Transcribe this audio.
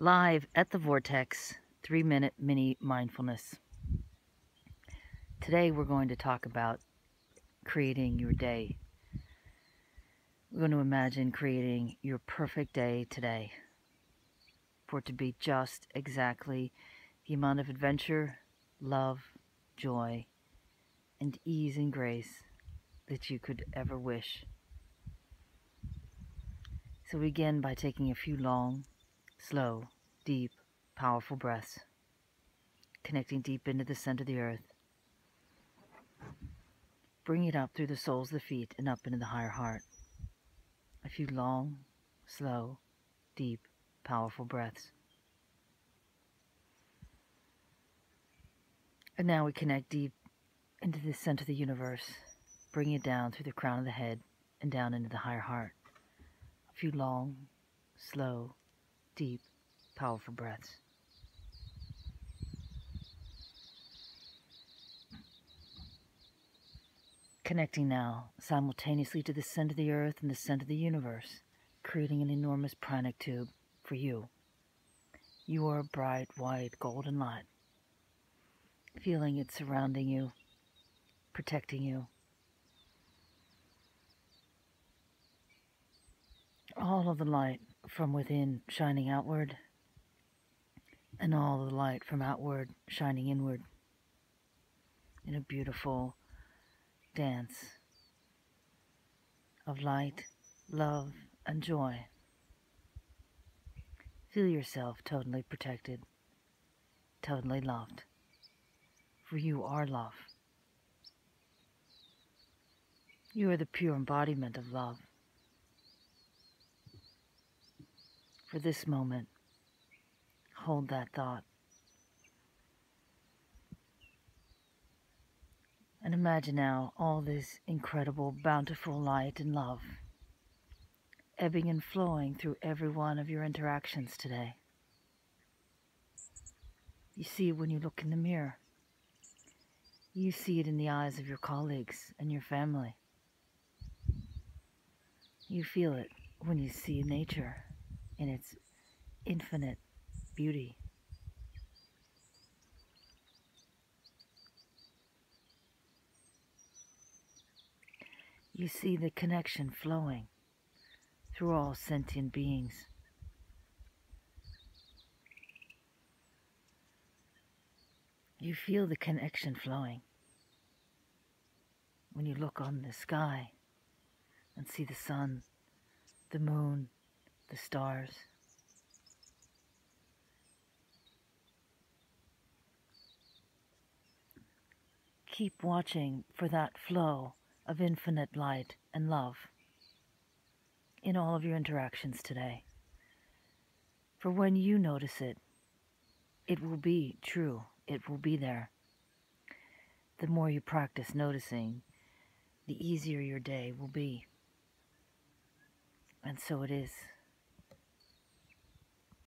live at the Vortex, three minute mini mindfulness. Today we're going to talk about creating your day. We're going to imagine creating your perfect day today for it to be just exactly the amount of adventure, love, joy, and ease and grace that you could ever wish. So we begin by taking a few long, slow, deep, powerful breaths, connecting deep into the center of the earth. Bring it up through the soles of the feet and up into the higher heart. A few long, slow, deep, powerful breaths. And now we connect deep into the center of the universe, bring it down through the crown of the head and down into the higher heart. A few long, slow, deep, powerful breaths. Connecting now simultaneously to the center of the earth and the center of the universe, creating an enormous pranic tube for you. You are a bright, white, golden light, feeling it surrounding you, protecting you. All of the light from within shining outward, and all the light from outward shining inward in a beautiful dance of light, love, and joy. Feel yourself totally protected, totally loved, for you are love. You are the pure embodiment of love. For this moment, hold that thought. And imagine now all this incredible, bountiful light and love ebbing and flowing through every one of your interactions today. You see it when you look in the mirror. You see it in the eyes of your colleagues and your family. You feel it when you see nature in its infinite beauty. You see the connection flowing through all sentient beings. You feel the connection flowing when you look on the sky and see the sun, the moon, the stars. Keep watching for that flow of infinite light and love in all of your interactions today. For when you notice it, it will be true, it will be there. The more you practice noticing, the easier your day will be. And so it is.